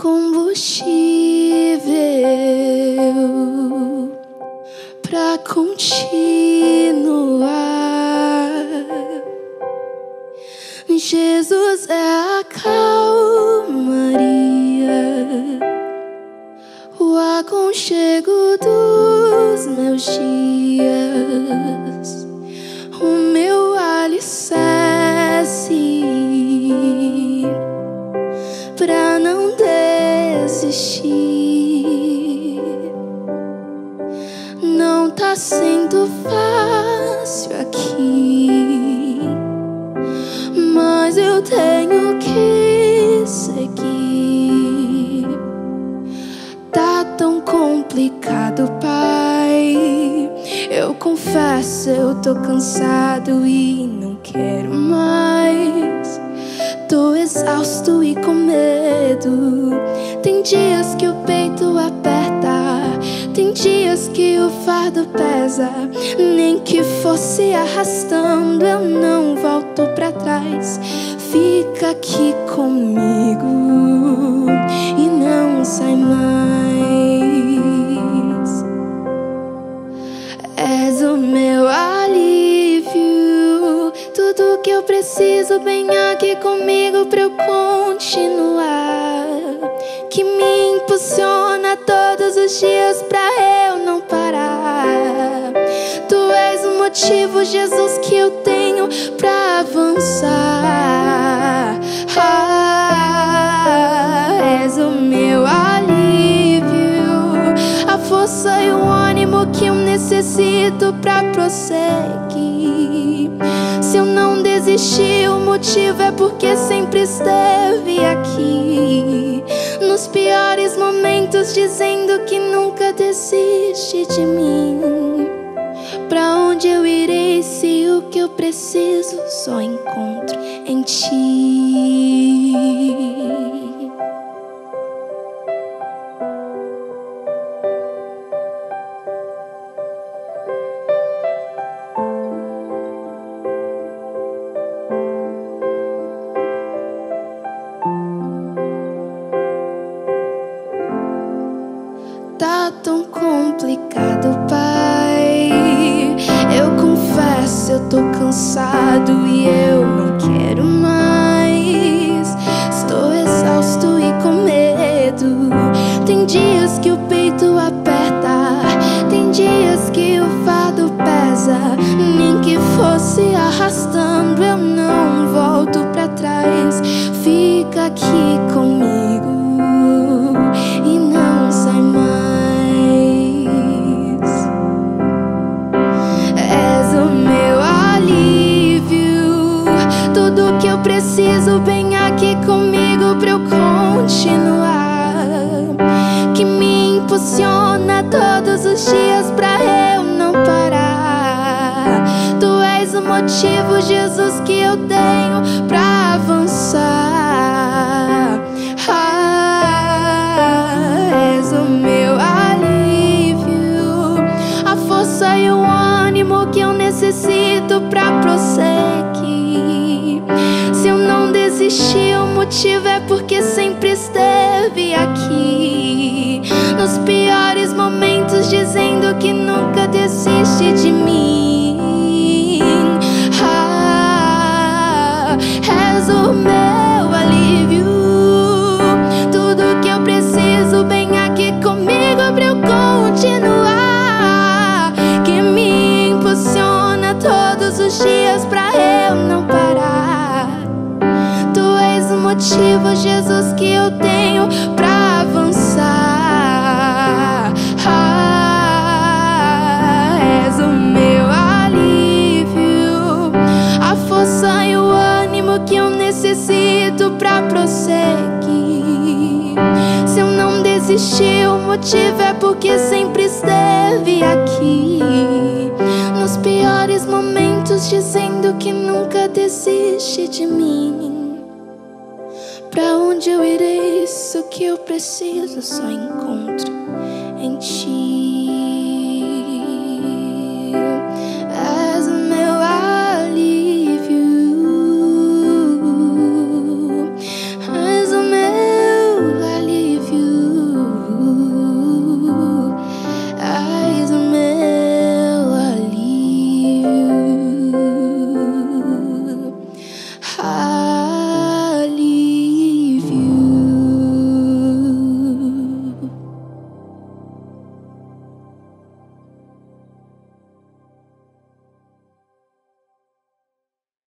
combustível para continuar. Jesus é a causa. Desistir. Não tá sendo fácil aqui, mas eu tenho que seguir. Tá tão complicado, pai. Eu confesso, eu tô cansado e não quero mais. Tô exausto e com medo. Tem dias que o peito aperta, tem dias que o fardo pesa. Nem que fosse arrastando, eu não volto pra trás. Fica aqui comigo que eu preciso bem aqui comigo pra eu continuar. Que me impulsiona todos os dias pra eu não parar. Tu és o motivo, Jesus, que eu tenho pra avançar. Ah, és o meu alívio, a força e o ânimo que eu necessito pra prosseguir. Se eu não desistir, o motivo é porque sempre esteve aqui. Nos piores momentos, dizendo que nunca desiste de mim. Pra onde eu irei se o que eu preciso só encontro em ti? Cansado e eu não quero mais. Estou exausto e com medo. Tem dias que o peito aperta, tem dias que o fardo pesa. Nem que fosse arrastando, eu não volto pra trás. Fica aqui tudo que eu preciso bem aqui comigo pra eu continuar. Que me impulsiona todos os dias pra eu não parar. Tu és o motivo, Jesus, que eu tenho pra avançar. Desistir, o motivo é porque sempre esteve aqui. Nos piores momentos, dizendo que nunca desiste de mim. Motivo, Jesus, que eu tenho pra avançar. Ah, és o meu alívio, a força e o ânimo que eu necessito pra prosseguir. Se eu não desistir, o motivo é porque sempre esteve aqui. Nos piores momentos, dizendo que nunca desiste de mim. Pra onde eu irei? Isso que eu preciso só encontro em ti.